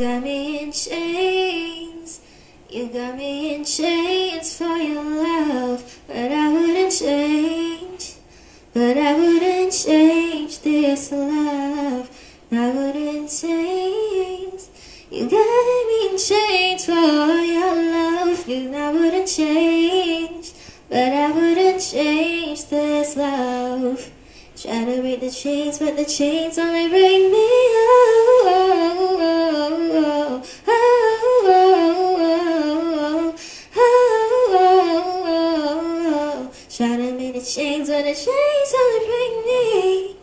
got me in chains. You got me in chains for your love, but I wouldn't change. But I wouldn't change this love. I wouldn't change. You got me in chains for your love, and I wouldn't change. But I wouldn't change this love. Try to break the chains, but the chains only bring Try to make the change, but the chains only break me.